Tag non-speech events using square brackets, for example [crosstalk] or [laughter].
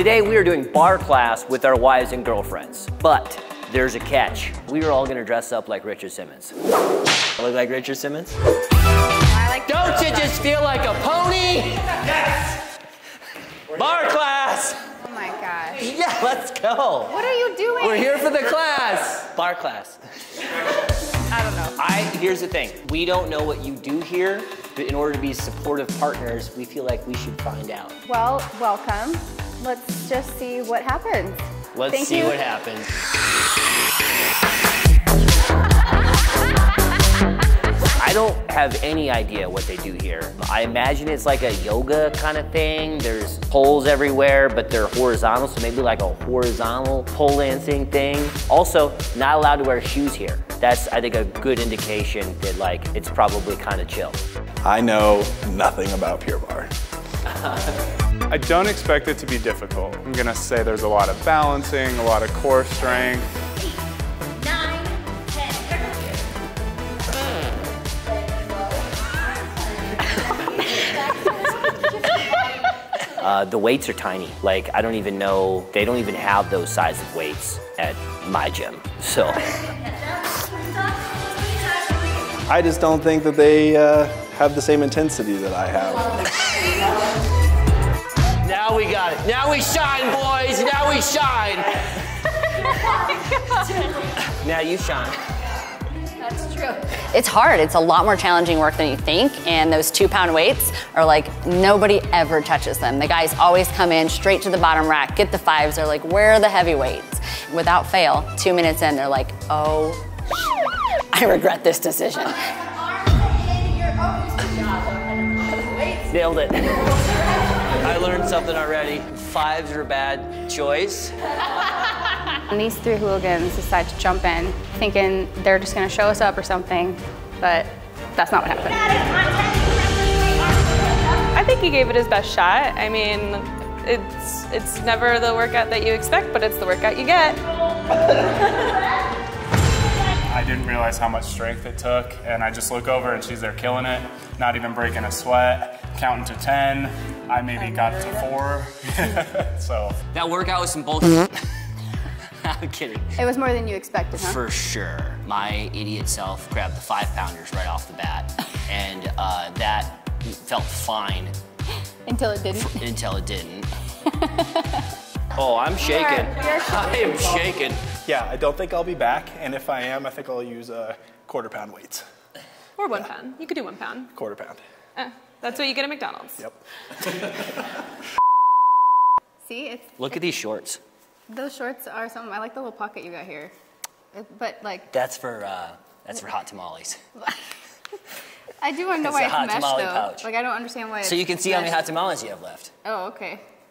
Today we are doing barre class with our wives and girlfriends, but there's a catch. We are all gonna dress up like Richard Simmons. I look like Richard Simmons? I like Don't you just feel like a pony? Yes! Barre class! Oh my gosh. Yeah, let's go. What are you doing? We're here for the class. Barre class. I don't know. I here's the thing. We don't know what you do here, but in order to be supportive partners, we feel like we should find out. Well, welcome. Let's just see what happens. Let's Thank see you. what happens. [laughs] I don't have any idea what they do here. I imagine it's like a yoga kind of thing. There's poles everywhere, but they're horizontal, so maybe like a horizontal pole dancing thing. Also, not allowed to wear shoes here. That's, I think, a good indication that like it's probably kind of chill. I know nothing about Pure Barre. [laughs] I don't expect it to be difficult. I'm gonna say there's a lot of balancing, a lot of core strength. nine, ten. Uh, the weights are tiny. Like, I don't even know, they don't even have those size of weights at my gym. So, I just don't think that they uh, have the same intensity that I have. Now we. Now we shine, boys. Now we shine. now you shine. That's true. It's hard. It's a lot more challenging work than you think. And those two pound weights are like nobody ever touches them. The guys always come in straight to the bottom rack, get the fives. They're like, where are the heavyweights? Without fail, two minutes in, they're like, oh, [laughs] I regret this decision. Nailed it. I learned something already. Fives are a bad choice. And [laughs] these three hooligans decide to jump in, thinking they're just gonna show us up or something, but that's not what happened. I think he gave it his best shot. I mean, it's it's never the workout that you expect, but it's the workout you get. [laughs] I didn't realize how much strength it took, and I just look over and she's there killing it, not even breaking a sweat, counting to 10. I maybe got to four. [laughs] so That workout was some bullshit. [laughs] I'm kidding. It was more than you expected, huh? For sure. My idiot self grabbed the five pounders right off the bat, and uh, that felt fine Until it didn't. until it didn't. [laughs] oh, I'm shaking. We are- we [laughs] are I am shaking. Yeah, I don't think I'll be back, and if I am, I think I'll use uh, quarter pound weights. Or one pound. You could do one pound. Quarter pound. Eh, that's what you get at McDonald's. Yep. [laughs] See, it's Look at these shorts. those shorts are something. I like the little pocket you got here, It- but like That's for uh, that's for hot tamales. [laughs] I do want to know It's why a it's hot mesh though. pouch. Like I don't understand why. So it's you can see how many hot tamales you have left. Oh, okay.